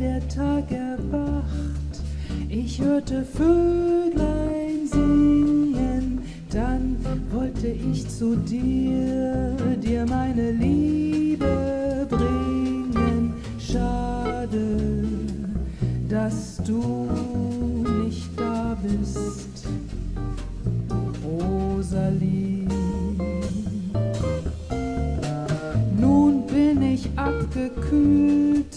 der Tag erwacht. Ich hörte Vöglein singen, dann wollte ich zu dir, dir meine Liebe bringen. Schade, dass du nicht da bist, Rosalie. Nun bin ich abgekühlt,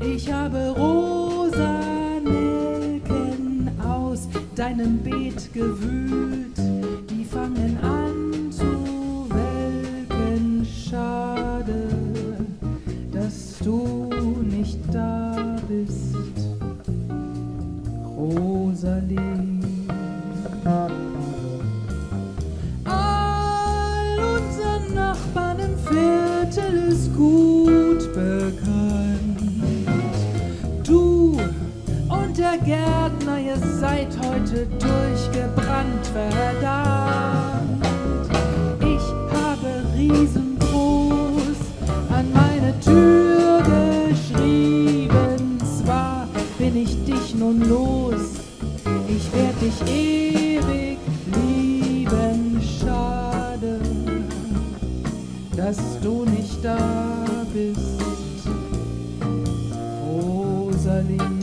ich habe rosa Nelken aus deinem Beet gewühlt, die fangen an zu welken. Schade, dass du nicht da bist, Rosalie. Der Gärtner, ihr seid heute durchgebrannt, verdammt. Ich habe riesengroß an meine Tür geschrieben. Zwar bin ich dich nun los, ich werd dich ewig lieben. Schade, dass du nicht da bist, Rosalie.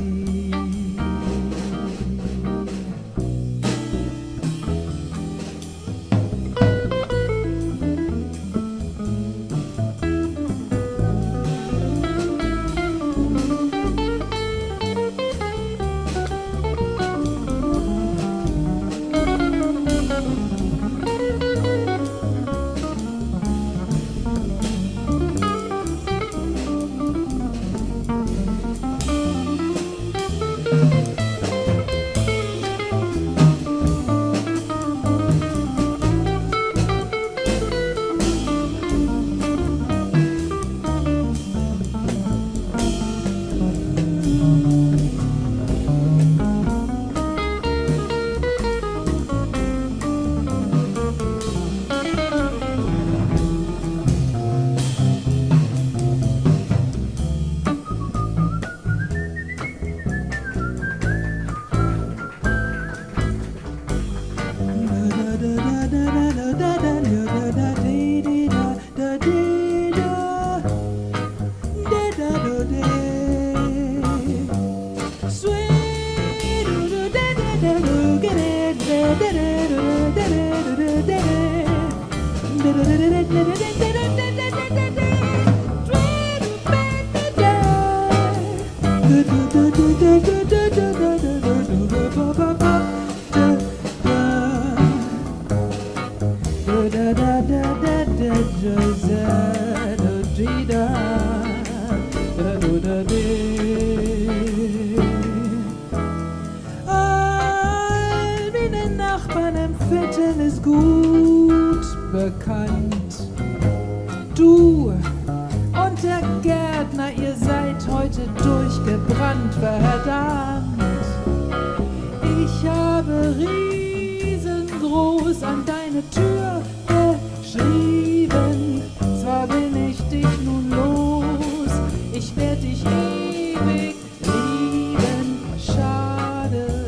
All meine Nachbarn im Viertel ist gut bekannt. Du und der Gärtner, ihr seid heute durchgebrannt, verdammt. Ich habe riesengroß an deine Tür geschrieben. Zwar bin ich dich nun los, ich werd dich ewig lieben. Schade,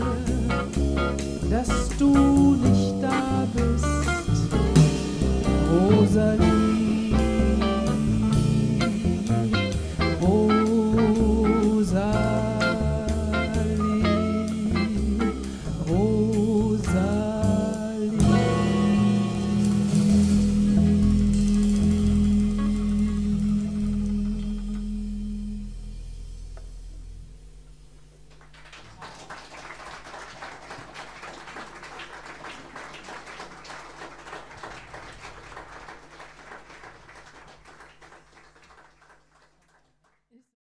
dass du nicht da bist, Rosalie.